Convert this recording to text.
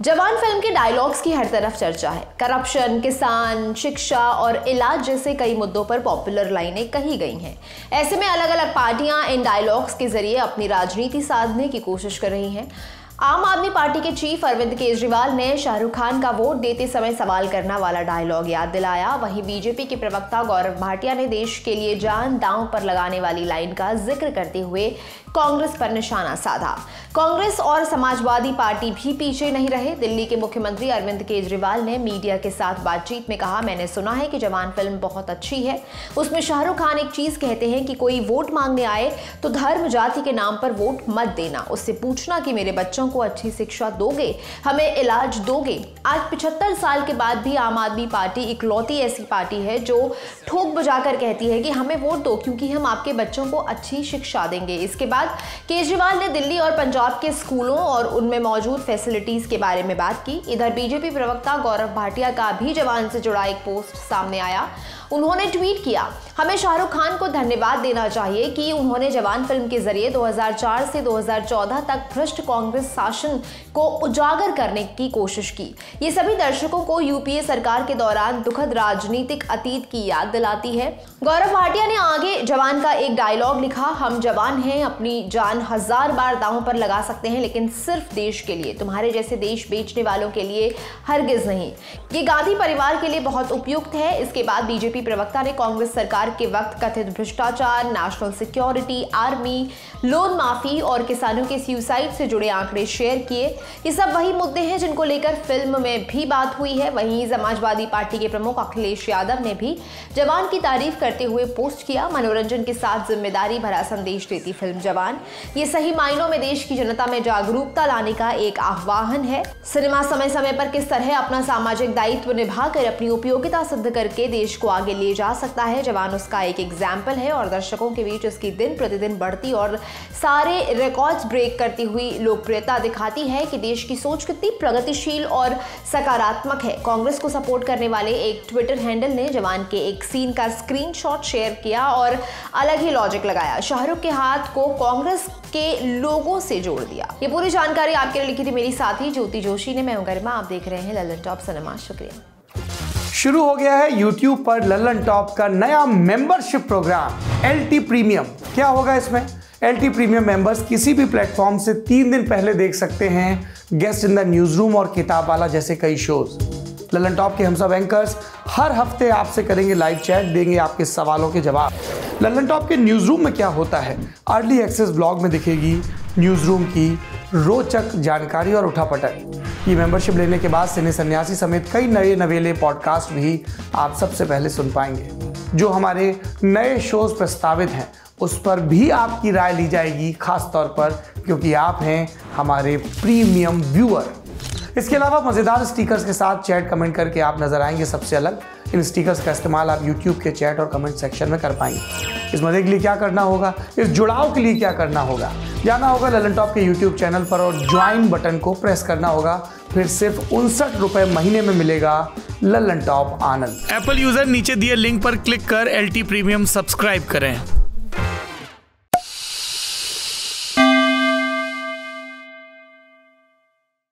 जवान फ़िल्म के डायलॉग्स की हर तरफ़ चर्चा है। करप्शन किसान, शिक्षा और इलाज जैसे कई मुद्दों पर पॉपुलर लाइनें कही गई हैं। ऐसे में अलग अलग पार्टियाँ इन डायलॉग्स के ज़रिए अपनी राजनीति साधने की कोशिश कर रही हैं। आम आदमी पार्टी के चीफ अरविंद केजरीवाल ने शाहरुख खान का वोट देते समय सवाल करना वाला डायलॉग याद दिलाया। वहीं बीजेपी के प्रवक्ता गौरव भाटिया ने देश के लिए जान दांव पर लगाने वाली लाइन का ज़िक्र करते हुए कांग्रेस पर निशाना साधा। कांग्रेस और समाजवादी पार्टी भी पीछे नहीं रहे। दिल्ली के मुख्यमंत्री अरविंद केजरीवाल ने मीडिया के साथ बातचीत में कहा, मैंने सुना है कि जवान फ़िल्म बहुत अच्छी है। उसमें शाहरुख खान एक चीज़ कहते हैं कि कोई वोट मांगने आए तो धर्म जाति के नाम पर वोट मत देना। उससे पूछना कि मेरे बच्चों को अच्छी शिक्षा दोगे, हमें इलाज दोगे। आज पिछहत्तर साल के बाद भी आम आदमी पार्टी इकलौती ऐसी पार्टी है जो ठोक बजाकर कहती है कि हमें वोट दो क्योंकि हम आपके बच्चों को अच्छी शिक्षा देंगे। इसके बाद केजरीवाल ने दिल्ली और पंजाब के स्कूलों और उनमें मौजूद फैसिलिटीज़ के बारे में बात की। इधर बीजेपी प्रवक्ता गौरव भाटिया का भी जवान से जुड़ा एक पोस्ट सामने आया। उन्होंने ट्वीट किया, हमें शाहरुख खान को धन्यवाद देना चाहिए कि उन्होंने जवान फ़िल्म के ज़रिए 2004 से 2014 तक भ्रष्ट कांग्रेस शासन को उजागर करने की कोशिश की। ये सभी दर्शकों को यूपीए सरकार के दौरान दुखद राजनीतिक अतीत की याद दिलाती है। गौरव भाटिया ने आगे जवान का एक डायलॉग लिखा, हम जवान हैं, अपनी जान हज़ार बार दांव पर लगा सकते हैं, लेकिन सिर्फ़ देश के लिए, तुम्हारे जैसे देश बेचने वालों के लिए हरगिज नहीं। ये गांधी परिवार के लिए बहुत उपयुक्त है। इसके बाद बीजेपी प्रवक्ता ने कांग्रेस सरकार के वक्त कथित भ्रष्टाचार नेशनल सिक्योरिटी आर्मी लोन माफ़ी और किसानों के सुसाइड से जुड़े आंकड़े शेयर किए। ये सब वही मुद्दे हैं जिनको लेकर फ़िल्म में भी बात हुई है। वहीं समाजवादी पार्टी के प्रमुख अखिलेश यादव ने भी जवान की तारीफ़ करते हुए पोस्ट किया। मनोरंजन के साथ ज़िम्मेदारी भरा संदेश देती फ़िल्म जवान। ये सही मायनों में देश की जनता में जागरूकता लाने का एक आह्वान है। सिनेमा समय समय पर किस तरह अपना सामाजिक दायित्व निभाकर अपनी उपयोगिता सिद्ध करके देश को आगे ले जा सकता है? जवान उसका एक एग्ज़ाम्पल है और दर्शकों के बीच इसकी दिन प्रतिदिन बढ़ती और सारे रिकॉर्ड्स ब्रेक करती हुई लोकप्रियता दिखाती है कि देश की सोच कितनी प्रगतिशील और सकारात्मक है। कांग्रेस को सपोर्ट करने वाले एक ट्विटर हैंडल ने जवान के एक सीन का स्क्रीनशॉट शेयर किया और अलग ही लॉजिक लगाया। शाहरुख के हाथ को कांग्रेस के लोगों से जोड़ दिया। ये पूरी जानकारी आपके लिए लिखी थी मेरी साथी ज्योति जोशी ने। मैं हूँ गरिमा। आप देख रहे हैं ललन टॉप सिनेमा। शुक्रिया। शुरू हो गया है YouTube पर ललन टॉप का नया मेंबरशिप प्रोग्राम LT प्रीमियम क्या होगा इसमें? LT प्रीमियम मेंबर्स किसी भी प्लेटफॉर्म से तीन दिन पहले देख सकते हैं guest in the news room और किताब वाला जैसे कई शोज़ ललन टॉप के हम सब एंकर्स हर हफ़्ते आपसे करेंगे लाइव चैट देंगे आपके सवालों के जवाब। ललन टॉप के न्यूज़ रूम में क्या होता है? अर्ली एक्सेस ब्लॉग में दिखेगी न्यूज़ रूम की रोचक जानकारी और उठापटक ये मेंबरशिप लेने के बाद सिने सन्यासी समेत कई नए नवेले पॉडकास्ट भी आप सबसे पहले सुन पाएँगे। जो हमारे नए शोज़ प्रस्तावित हैं, उस पर भी आपकी राय ली जाएगी खास तौर पर क्योंकि आप हैं हमारे प्रीमियम व्यूअर इसके अलावा मज़ेदार स्टिकर्स के साथ चैट कमेंट करके आप नज़र आएँगे सबसे अलग। इन स्टिकर्स का इस्तेमाल आप यूट्यूब के चैट और कमेंट सेक्शन में कर पाएँगे। इस मज़े के लिए क्या करना होगा? इस जुड़ाव के लिए क्या करना होगा? जाना होगा ललन टॉप के यूट्यूब चैनल पर और ज्वाइन बटन को प्रेस करना होगा। फिर सिर्फ़ उनसठ रुपए महीने में मिलेगा ललन टॉप आनंद। एप्पल यूज़र नीचे दिए लिंक पर क्लिक कर LT प्रीमियम सब्सक्राइब करें।